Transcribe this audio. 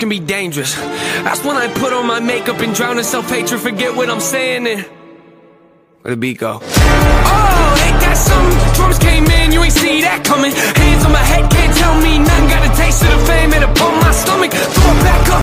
can be dangerous. That's when I put on my makeup and drown in self-hatred, forget what I'm saying and where the beat go? Oh, ain't that something? Drums came in, you ain't see that coming. Hands on my head.